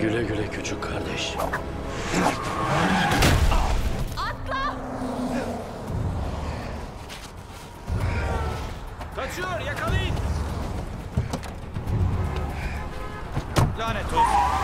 Güle güle küçük kardeş. Atla! Kaçıyor yakalayın. Lanet olsun.